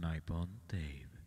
Nippon Dave.